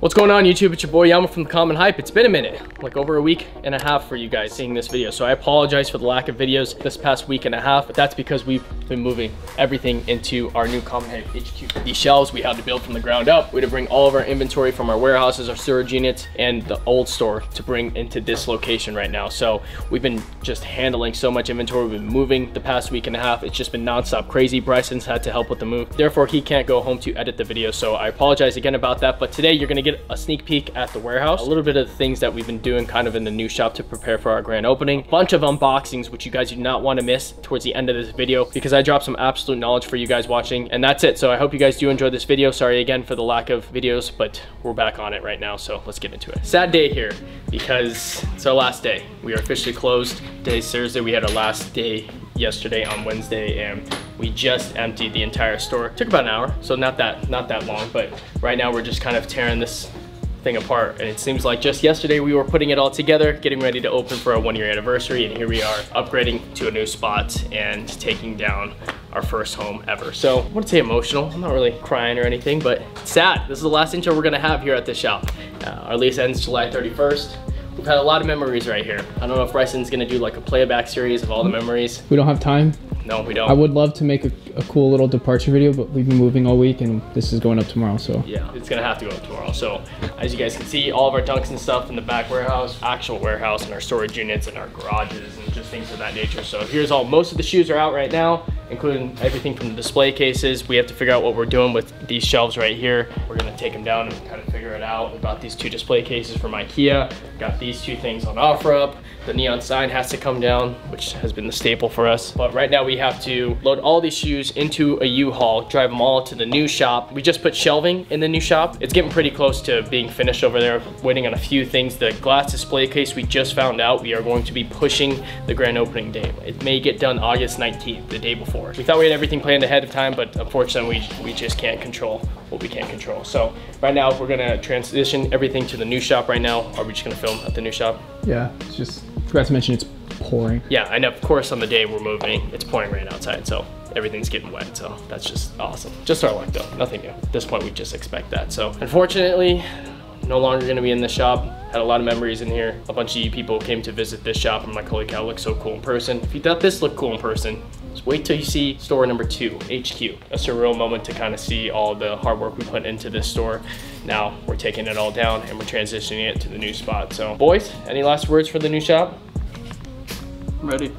What's going on YouTube? It's your boy Yama from The Common Hype. It's been a minute, like over a week and a half for you guys seeing this video. So I apologize for the lack of videos this past week and a half, but that's because we've been moving everything into our new Common Hype HQ. These shelves we had to build from the ground up. We had to bring all of our inventory from our warehouses, our storage units, and the old store to bring into this location right now. So we've been just handling so much inventory. We've been moving the past week and a half. It's just been nonstop crazy. Bryson's had to help with the move. Therefore, he can't go home to edit the video. So I apologize again about that. But today you're gonna get get a sneak peek at the warehouse, a little bit of the things that we've been doing kind of in the new shop to prepare for our grand opening, a bunch of unboxings, which you guys do not want to miss towards the end of this video because I dropped some absolute knowledge for you guys watching. And that's it. So I hope you guys do enjoy this video. Sorry again for the lack of videos, but we're back on it right now. So let's get into it. Sad day here because it's our last day. We are officially closed. Today's Thursday. We had our last day yesterday on Wednesday and we just emptied the entire store. It took about an hour, so not that not that long, but right now we're just kind of tearing this thing apart. And it seems like just yesterday we were putting it all together, getting ready to open for our one year anniversary. And here we are upgrading to a new spot and taking down our first home ever. So I wouldn't say emotional. I'm not really crying or anything, but sad. This is the last intro we're gonna have here at the shop. Uh, our lease ends July 31st. We've had a lot of memories right here. I don't know if Bryson's gonna do like a playback series of all the hmm. memories. We don't have time. No, we don't. I would love to make a, a, cool little departure video, but we've been moving all week and this is going up tomorrow, so. Yeah, it's gonna have to go up tomorrow. So as you guys can see, all of our dunks and stuff in the back warehouse, actual warehouse and our storage units and our garages and just things of that nature. So here's all, most of the shoes are out right now, including everything from the display cases. We have to figure out what we're doing with these shelves right here. We're gonna take them down and kind of figure it out. We bought these two display cases from Ikea. Got these two things on OfferUp. The neon sign has to come down, which has been the staple for us. But right now we have to load all these shoes into a U-Haul, drive them all to the new shop. We just put shelving in the new shop. It's getting pretty close to being finished over there, waiting on a few things. The glass display case we just found out we are going to be pushing the grand opening day. It may get done August 19th, the day before. We thought we had everything planned ahead of time, but unfortunately we, we just can't control what we can't control. So right now we're gonna transition everything to the new shop right now. Are we just gonna film at the new shop? Yeah, it's just Forgot to mention it's pouring. Yeah, and of course on the day we're moving, it's pouring rain outside, so everything's getting wet, so that's just awesome. Just our luck though, nothing new. At this point, we just expect that. So unfortunately, no longer gonna be in the shop. Had a lot of memories in here. A bunch of you people came to visit this shop. I'm like, holy cow, looks so cool in person. If you thought this looked cool in person, wait till you see store number two, HQ. A surreal moment to kind of see all the hard work we put into this store. Now we're taking it all down and we're transitioning it to the new spot. So boys, any last words for the new shop? I'm ready.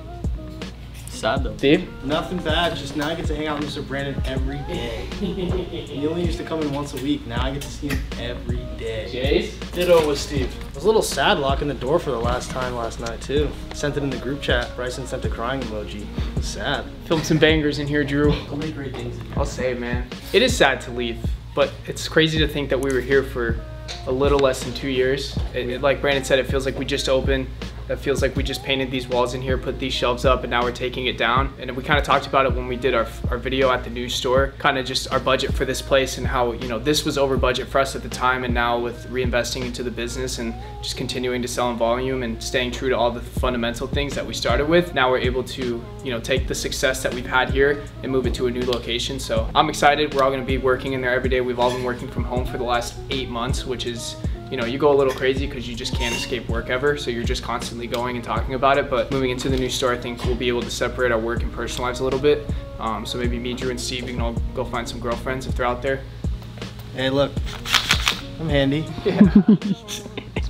Sad though. Steve? Nothing bad, just now I get to hang out with Mr. Brandon every day. he only used to come in once a week, now I get to see him every day. Jace? Ditto with Steve. I was a little sad locking the door for the last time last night too. Sent it in the group chat, Bryson sent a crying emoji. Sad. Filmed some bangers in here, Drew. So many great things. I'll say, man. It is sad to leave, but it's crazy to think that we were here for a little less than two years. It, it, like Brandon said, it feels like we just opened that feels like we just painted these walls in here, put these shelves up, and now we're taking it down. And we kind of talked about it when we did our, our video at the new store, kind of just our budget for this place and how, you know, this was over budget for us at the time. And now with reinvesting into the business and just continuing to sell in volume and staying true to all the fundamental things that we started with, now we're able to, you know, take the success that we've had here and move it to a new location. So I'm excited. We're all going to be working in there every day. We've all been working from home for the last eight months, which is you know, you go a little crazy because you just can't escape work ever. So you're just constantly going and talking about it. But moving into the new store, I think we'll be able to separate our work and personal lives a little bit. Um, so maybe me, Drew, and Steve, we can all go find some girlfriends if they're out there. Hey, look, I'm handy. Yeah.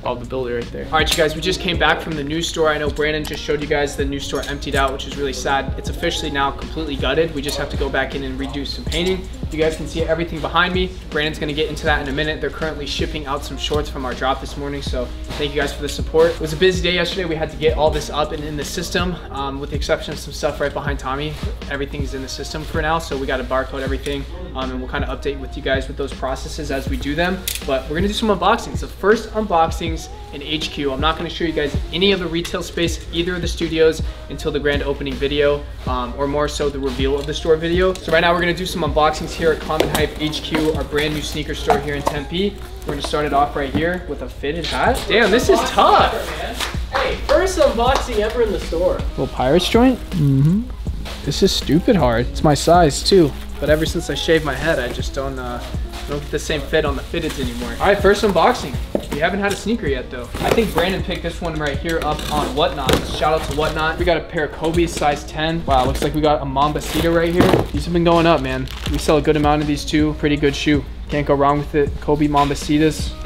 Bob the Builder right there. All right, you guys, we just came back from the new store. I know Brandon just showed you guys the new store emptied out, which is really sad. It's officially now completely gutted. We just have to go back in and redo some painting. You guys can see everything behind me. Brandon's gonna get into that in a minute. They're currently shipping out some shorts from our drop this morning, so thank you guys for the support. It was a busy day yesterday. We had to get all this up and in the system, um, with the exception of some stuff right behind Tommy. Everything's in the system for now, so we got to barcode everything, um, and we'll kind of update with you guys with those processes as we do them. But we're gonna do some unboxings. The first unboxings in HQ. I'm not gonna show you guys any of the retail space, either of the studios until the grand opening video, um, or more so the reveal of the store video. So right now we're gonna do some unboxings here at Common Hype HQ, our brand new sneaker store here in Tempe. We're gonna start it off right here with a fitted hat. Damn, this is tough. Hey, first unboxing ever in the store. Little pirate's joint? Mm-hmm. This is stupid hard. It's my size too. But ever since I shaved my head, I just don't uh, Don't get the same fit on the fitteds anymore. All right, first unboxing. We haven't had a sneaker yet though. I think Brandon picked this one right here up on Whatnot. Shout out to Whatnot. We got a pair of Kobe's size 10. Wow, looks like we got a Mambacita right here. These have been going up, man. We sell a good amount of these too. Pretty good shoe. Can't go wrong with it. Kobe Mambacitas.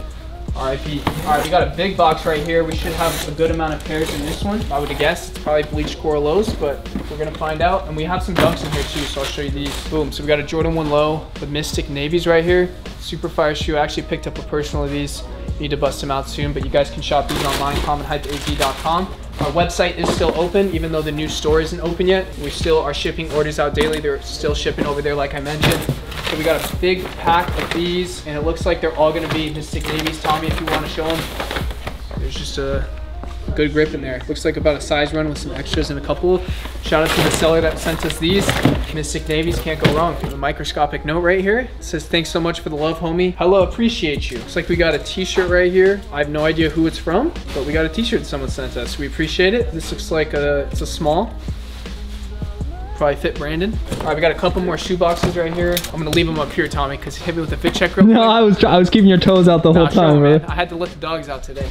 RIP. All right, we got a big box right here. We should have a good amount of pairs in this one. I would have guessed it's probably bleached coral lows, but we're gonna find out. And we have some dunks in here too, so I'll show you these. Boom, so we got a Jordan 1 low, the Mystic Navies right here. Super fire shoe. I actually picked up a personal of these. Need to bust them out soon, but you guys can shop these online, commonhypeaz.com. Our website is still open, even though the new store isn't open yet. We still are shipping orders out daily. They're still shipping over there, like I mentioned. We got a big pack of these, and it looks like they're all gonna be Mystic Navies. Tommy, if you wanna show them. There's just a good grip in there. Looks like about a size run with some extras and a couple. Shout out to the seller that sent us these. Mystic Navies, can't go wrong. There's A microscopic note right here. It says, thanks so much for the love, homie. Hello, appreciate you. Looks like we got a t-shirt right here. I have no idea who it's from, but we got a t-shirt someone sent us. We appreciate it. This looks like a, it's a small. Probably fit Brandon. All right, we got a couple more shoe boxes right here. I'm gonna leave them up here, Tommy, because hit me with a fit check real quick. No, I was I was keeping your toes out the Nah, whole show 'em, time, man. bro. I had to let the dogs out today.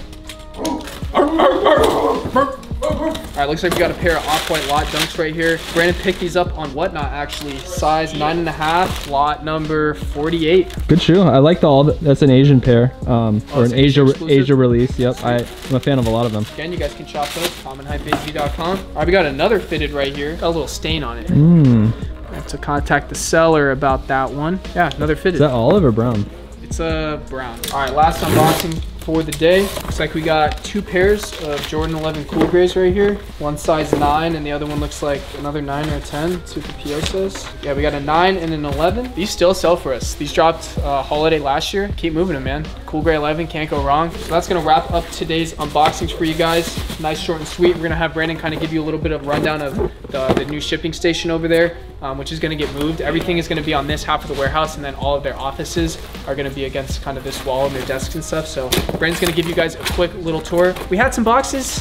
All right, looks like we got a pair of off-white lot dunks right here. Brandon picked these up on Whatnot, actually. Size nine and a half, lot number 48. Good shoe. I like the all. That's an Asian pair, um, Oh, or an Asia exclusive? Asia release. Yep, I, I'm a fan of a lot of them. Again, you guys can shop those, commonhypeaz.com. All right, we got another fitted right here. Got a little stain on it. Mmm. I have to contact the seller about that one. Yeah, another fitted. Is that olive or brown? It's a brown. All right, last unboxing for the day. Looks like we got two pairs of Jordan 11 Cool Grays right here. One size 9 and the other one looks like another 9 or a 10. Let's what the PO says. Yeah, we got a 9 and an 11. These still sell for us. These dropped uh, holiday last year. Keep moving them, man. Cool Gray 11, can't go wrong. So that's going to wrap up today's unboxings for you guys. Nice, short, and sweet. We're going to have Brandon kind of give you a little bit of rundown of the, the new shipping station over there, um, which is going to get moved. Everything is going to be on this half of the warehouse, and then all of their offices are going to be against kind of this wall and their desks and stuff. So Going to give you guys a quick little tour. We had some boxes.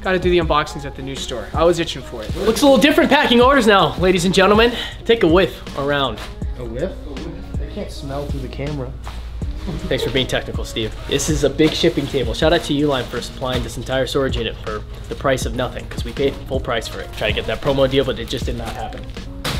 Got to do the unboxings at the new store. I was itching for it. Looks a little different packing orders now, ladies and gentlemen. Take a whiff around. A whiff? They can't smell through the camera. Thanks for being technical, Steve. This is a big shipping table. Shout out to Uline for supplying this entire storage unit for the price of nothing, because we paid full price for it. Try to get that promo deal, but it just did not happen.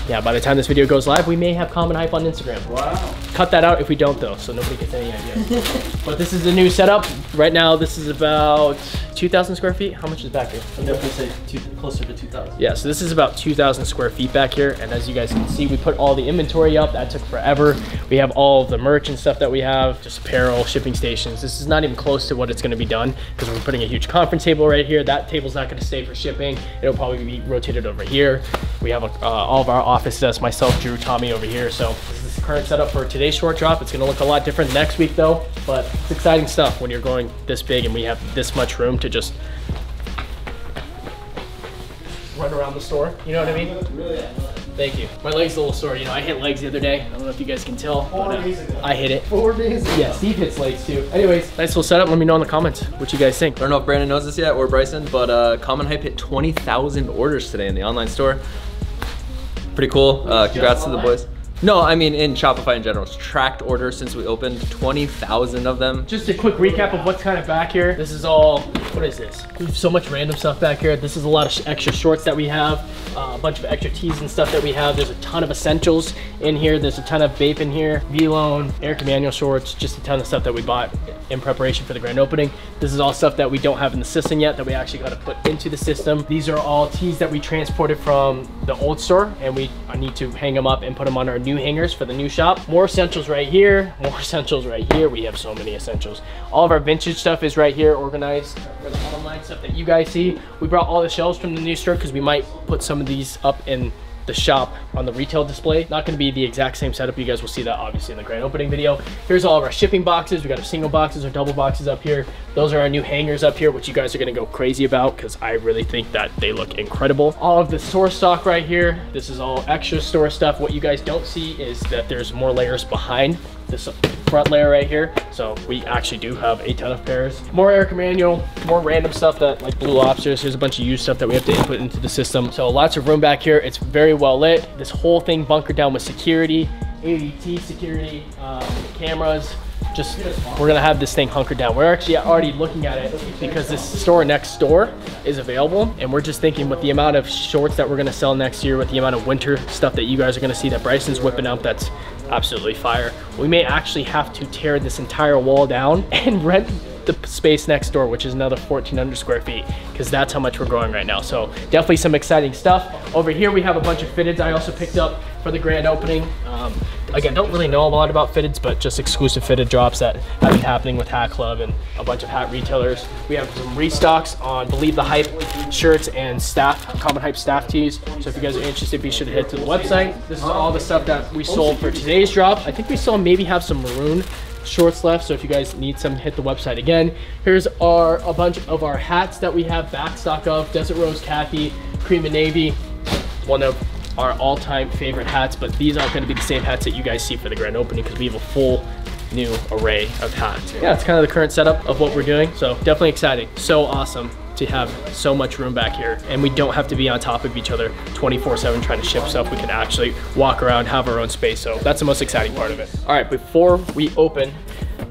Yeah, by the time this video goes live, we may have Common Hype on Instagram. Wow. Cut that out if we don't though, so nobody gets any idea. but this is the new setup. Right now, this is about 2,000 square feet. How much is back here? I'd definitely say two, closer to 2,000. Yeah, so this is about 2,000 square feet back here. And as you guys can see, we put all the inventory up. That took forever. We have all of the merch and stuff that we have, just apparel, shipping stations. This is not even close to what it's gonna be done because we're putting a huge conference table right here. That table's not gonna stay for shipping. It'll probably be rotated over here. We have uh, all of our office desks, myself, Drew, Tommy over here. So this is the current setup for today's short drop. It's gonna look a lot different next week though, but it's exciting stuff when you're going this big and we have this much room to just run around the store. You know what I mean? Thank you. My leg's a little sore. You know, I hit legs the other day. I don't know if you guys can tell, but uh, days ago. I hit it. Four days ago. Yeah, Steve hits legs too. Anyways, nice little setup. Let me know in the comments what you guys think. I don't know if Brandon knows this yet or Bryson, but uh, Common Hype hit 20,000 orders today in the online store. Pretty cool. Uh, congrats to the boys. No, I mean in Shopify in general. It's tracked orders since we opened, 20,000 of them. Just a quick recap of what's kind of back here. This is all, what is this? We have so much random stuff back here. This is a lot of extra shorts that we have, uh, a bunch of extra tees and stuff that we have. There's a ton of essentials in here. There's a ton of Bape in here, V-Lone, Eric Emanuel shorts, just a ton of stuff that we bought in preparation for the grand opening. This is all stuff that we don't have in the system yet that we actually got to put into the system. These are all tees that we transported from the old store and we need to hang them up and put them on our new hangers for the new shop. More essentials right here, more essentials right here. We have so many essentials. All of our vintage stuff is right here organized for the online stuff that you guys see. We brought all the shelves from the new store because we might put some of these up in the shop on the retail display. Not gonna be the exact same setup. You guys will see that obviously in the grand opening video. Here's all of our shipping boxes. We got our single boxes or double boxes up here. Those are our new hangers up here, which you guys are gonna go crazy about because I really think that they look incredible. All of the store stock right here. This is all extra store stuff. What you guys don't see is that there's more layers behind this front layer right here. So we actually do have a ton of pairs. More Eric Emanuel, more random stuff that like blue lobsters. Here's a bunch of used stuff that we have to input into the system. So lots of room back here. It's very well lit. This whole thing bunkered down with security ADT security, um, cameras. Just we're gonna have this thing hunkered down. We're actually already looking at it because this store next door is available, and we're just thinking with the amount of shorts that we're gonna sell next year, with the amount of winter stuff that you guys are gonna see that Bryson's whipping up that's absolutely fire. We may actually have to tear this entire wall down and rent the space next door, which is another 1,400 square feet, because that's how much we're growing right now. So definitely some exciting stuff. Over here, we have a bunch of fitteds I also picked up for the grand opening. Um, again, don't really know a lot about fitteds, but just exclusive fitted drops that have been happening with Hat Club and a bunch of hat retailers. We have some restocks on Believe the Hype shirts and staff, Common Hype staff tees. So if you guys are interested, be sure to head to the website. This is all the stuff that we sold for today's drop. I think we still maybe have some maroon shorts left so if you guys need some hit the website again here's our a bunch of our hats that we have back stock of desert rose khaki cream and navy one of our all-time favorite hats but these aren't going to be the same hats that you guys see for the grand opening because we have a full new array of hats. Yeah it's kind of the current setup of what we're doing so definitely exciting. So awesome to have so much room back here and we don't have to be on top of each other 24 7 trying to ship stuff. We can actually walk around have our own space so that's the most exciting part of it. All right before we open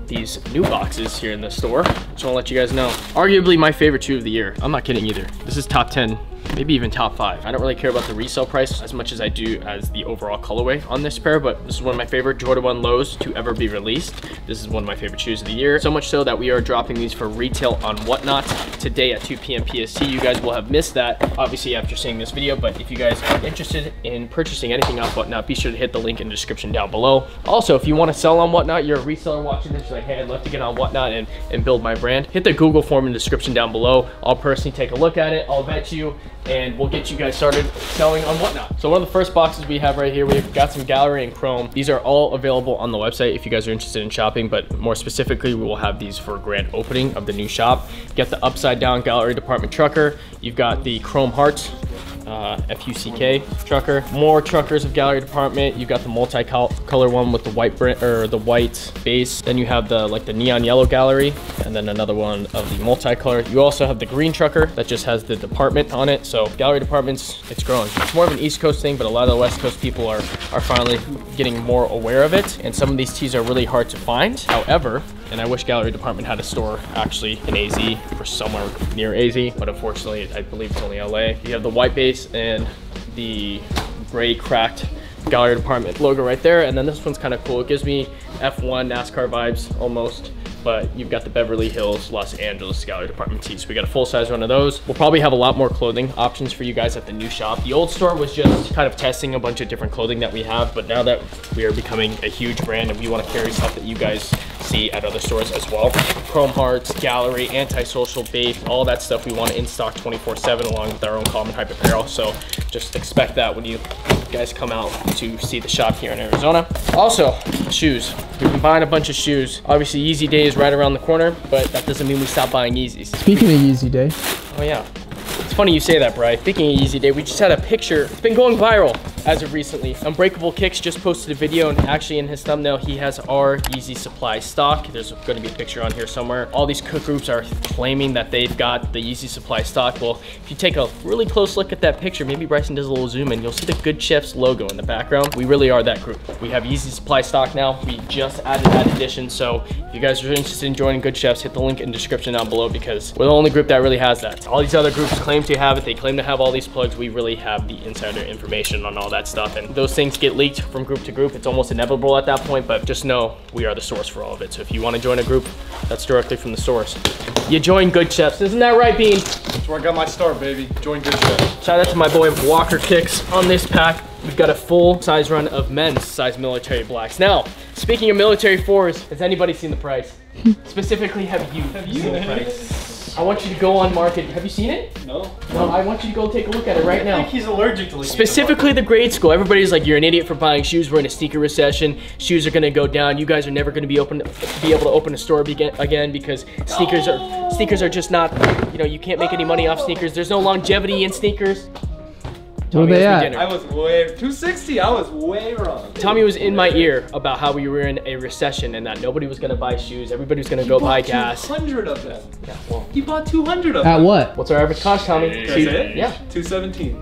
these new boxes here in the store just want to let you guys know arguably my favorite shoe of the year. I'm not kidding either. This is top 10 maybe even top five. I don't really care about the resale price as much as I do as the overall colorway on this pair, but this is one of my favorite Jordan 1 lows to ever be released. This is one of my favorite shoes of the year. So much so that we are dropping these for retail on Whatnot today at 2 p.m. PST. You guys will have missed that, obviously, after seeing this video, but if you guys are interested in purchasing anything off Whatnot, be sure to hit the link in the description down below. Also, if you want to sell on Whatnot, you're a reseller watching this, you're like, hey, I'd love to get on Whatnot and, and build my brand, hit the Google form in the description down below. I'll personally take a look at it, I'll vet you, and we'll get you guys started selling on Whatnot. So one of the first boxes we have right here, we've got some Gallery and Chrome. These are all available on the website if you guys are interested in shopping, but more specifically, we will have these for grand opening of the new shop. Get the upside down Gallery Department Trucker. You've got the Chrome Hearts, uh, FUCK trucker. More truckers of gallery department. You've got the multi-color one with the white or the white base. Then you have the like the neon yellow gallery, and then another one of the multicolor. You also have the green trucker that just has the department on it. So gallery departments, it's growing. It's more of an East Coast thing, but a lot of the West Coast people are are finally getting more aware of it. And some of these tees are really hard to find. However, and I wish Gallery Department had a store actually in AZ or somewhere near AZ, but unfortunately, I believe it's only LA. You have the white base and the gray cracked Gallery Department logo right there. And then this one's kind of cool. It gives me F1 NASCAR vibes almost but you've got the Beverly Hills, Los Angeles Gallery Department tees. So we got a full size one of those. We'll probably have a lot more clothing options for you guys at the new shop. The old store was just kind of testing a bunch of different clothing that we have, but now that we are becoming a huge brand and we want to carry stuff that you guys see at other stores as well. Chrome Hearts, Gallery, Antisocial, Bait, all that stuff we want to in stock 24-7 along with our own Common Hype apparel. So just expect that when you guys come out to see the shop here in Arizona. Also, shoes. We've been buying a bunch of shoes. Obviously, Yeezy Day is right around the corner, but that doesn't mean we stop buying Yeezys. Speaking of Yeezy Day. Oh yeah. It's funny you say that, Bry. Speaking of Yeezy Day, we just had a picture. It's been going viral as of recently. Unbreakable Kicks just posted a video and actually in his thumbnail, he has our Yeezy supply stock. There's gonna be a picture on here somewhere. All these cook groups are claiming that they've got the Yeezy supply stock. Well, if you take a really close look at that picture, maybe Bryson does a little zoom in, you'll see the Good Chefs logo in the background. We really are that group. We have Yeezy supply stock now. We just added that addition. So if you guys are interested in joining Good Chefs, hit the link in the description down below because we're the only group that really has that. All these other groups claim to have it. They claim to have all these plugs. We really have the insider information on all that stuff. And those things get leaked from group to group. It's almost inevitable at that point, but just know we are the source for all of it. So if you want to join a group, that's directly from the source. You join Good Chefs. Isn't that right, Bean? That's where I got my start, baby. Join Good Chefs. Shout out to my boy Walker Kicks on this pack. We've got a full size run of men's size military blacks. Now, speaking of military fours, has anybody seen the price? Specifically, have you, have you seen the price? I want you to go on market. Have you seen it? No. No, I want you to go take a look at it right I now. think he's allergic to looking Specifically the grade school. Everybody's like, you're an idiot for buying shoes. We're in a sneaker recession. Shoes are gonna go down. You guys are never gonna be open, be able to open a store again because sneakers are sneakers are just not. You know, you can't make any money off sneakers. There's no longevity in sneakers. Where Tommy they at? beginner. I was way 260. I was way wrong. Tommy was in my ear about how we were in a recession and that nobody was gonna buy shoes. Everybody was gonna go buy gas. 200 of them. Yeah, well, He bought 200 of At them. what? what's our average cost, Tommy? That's it? Yeah. 217.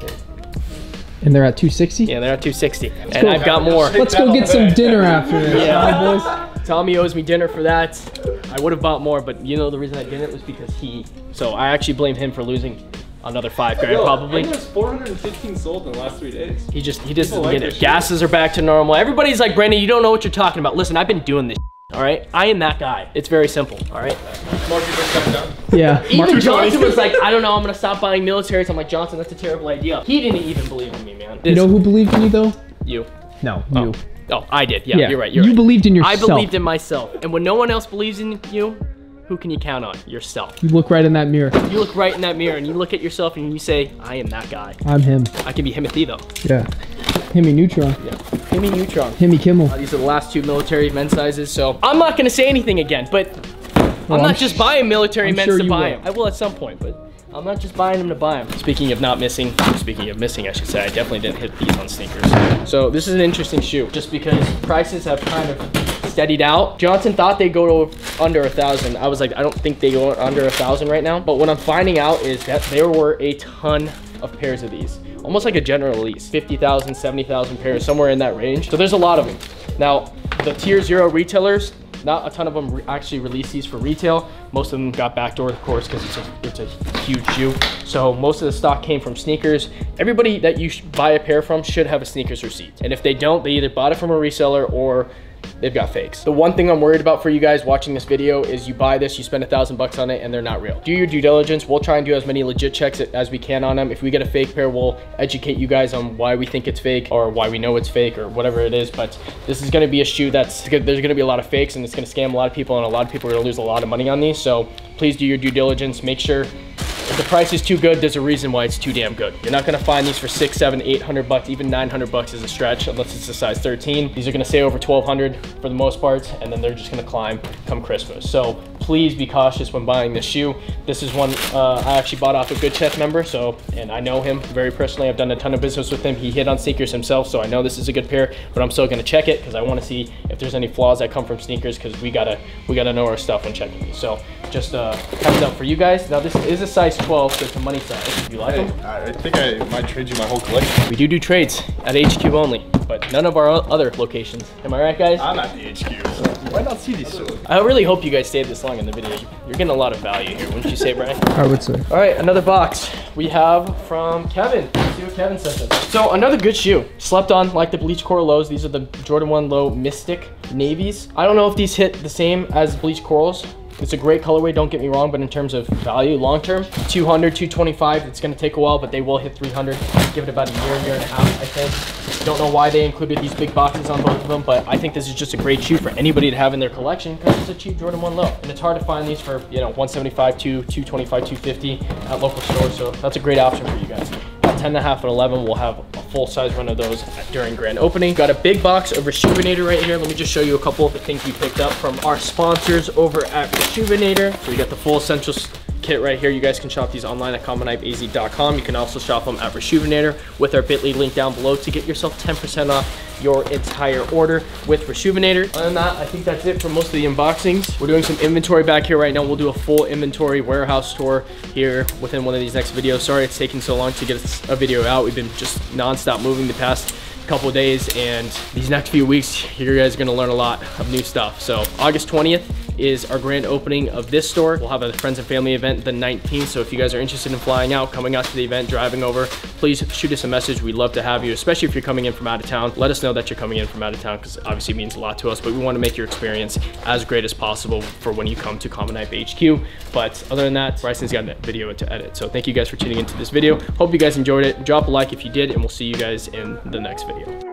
And they're at 260? Yeah, they're at 260. and go. I've got more. Let's go get some dinner after this. Yeah. huh, boys? Tommy owes me dinner for that. I would have bought more, but you know the reason I didn't was because he. So I actually blame him for losing another five grand probably. There's 415 sold in the last three days. He just he just People doesn't like get this it. shit. Gases are back to normal. Everybody's like, Brandon, you don't know what you're talking about. Listen, I've been doing this. All right, I am that guy. It's very simple. All right. More people coming down. Yeah. Even Johnson was like, I don't know, I'm gonna stop buying militaries. I'm like, Johnson, that's a terrible idea. He didn't even believe in me, man. You know who believed in you though? you. No, oh. you. Oh, I did. Yeah, Yeah, you're right. You're you right. believed in yourself. I believed in myself, and when no one else believes in you, who can you count on? Yourself. You look right in that mirror. You look right in that mirror and you look at yourself and you say, I am that guy. I'm him. I can be Himothy though. Yeah. Himmy Neutron. Yeah. Himmy Neutron. Himmy Kimmel. Uh, these are the last two military men's sizes, so I'm not gonna say anything again, but I'm I'm not just buying military I'm men's sure to buy will. them. I will at some point, but I'm not just buying them to buy them. Speaking of not missing, speaking of missing, I should say, I definitely didn't hit these on SNKRS. So this is an interesting shoe, just because prices have kind of steadied out. Johnson thought they'd go to under a thousand. I was like, I don't think they go under a thousand right now. But what I'm finding out is that there were a ton of pairs of these. Almost like a general release, 50,000, 70,000 pairs, somewhere in that range. So there's a lot of them. Now, the tier zero retailers, not a ton of them re- actually release these for retail. Most of them got backdoored, of course, because it's a, it's a huge shoe. So most of the stock came from SNKRS. Everybody that you buy a pair from should have a SNKRS receipt. And if they don't, they either bought it from a reseller or they've got fakes. The one thing I'm worried about for you guys watching this video is you buy this, you spend a thousand bucks on it, and they're not real. Do your due diligence. We'll try and do as many legit checks as we can on them. If we get a fake pair, we'll educate you guys on why we think it's fake or why we know it's fake or whatever it is. But this is gonna be a shoe that's, there's gonna be a lot of fakes and it's gonna scam a lot of people and a lot of people are gonna lose a lot of money on these. So please do your due diligence. Make sure if the price is too good, there's a reason why it's too damn good. You're not gonna find these for six, seven, eight hundred bucks, even 900 bucks is a stretch, unless it's a size 13. These are gonna stay over 1200 for the most part, and then they're just gonna climb come Christmas. So please be cautious when buying this shoe. This is one uh, I actually bought off a Good Chef member, so, and I know him very personally. I've done a ton of business with him. He hit on SNKRS himself, so I know this is a good pair, but I'm still gonna check it because I wanna see if there's any flaws that come from SNKRS because we gotta, we gotta know our stuff when checking these. So just uh, heads up for you guys. Now this is a size 12, so it's a money size. You like Hey, them? I I think I might trade you my whole collection. We do do trades at HQ only, but none of our other locations. Am I right, guys? I'm at the HQ, why not see these soon? I really hope you guys stayed this long in the video. You're getting a lot of value here, wouldn't you say, Brian? I would say. All right, another box we have from Kevin. Let's see what Kevin sent us. So another good shoe. Slept on like the bleach coral lows. These are the Jordan 1 low Mystic navies. I don't know if these hit the same as bleach corals. It's a great colorway, don't get me wrong, but in terms of value long term, 200, 225, it's gonna take a while, but they will hit 300. Give it about a year, year and a half, I think. Don't know why they included these big boxes on both of them, but I think this is just a great shoe for anybody to have in their collection because it's a cheap Jordan 1 low. And it's hard to find these for, you know, 175 to 225, 250 at local stores, so that's a great option for you guys. At 10 and a half and 11, we'll have a full size run of those during grand opening. Got a big box of Reshoevn8r right here. Let me just show you a couple of the things we picked up from our sponsors over at Reshoevn8r. So we got the full essentials kit right here. You guys can shop these online at commonhypeaz.com. You can also shop them at Reshoevn8r with our bit.ly link down below to get yourself 10% off your entire order with Reshoevn8r. Other than that, I think that's it for most of the unboxings. We're doing some inventory back here right now. We'll do a full inventory warehouse tour here within one of these next videos. Sorry it's taking so long to get a video out. We've been just nonstop moving the past couple days and these next few weeks you guys are going to learn a lot of new stuff so august 20th is our grand opening of this store. We'll have a friends and family event the 19th so if you guys are interested in flying out coming out to the event driving over please shoot us a message. We'd love to have you especially if you're coming in from out of town. Let us know that you're coming in from out of town because obviously it means a lot to us but we want to make your experience as great as possible for when you come to common Hype hq but other than that bryson's got a video to edit so thank you guys for tuning into this video. Hope you guys enjoyed it. Drop a like if you did and we'll see you guys in the next video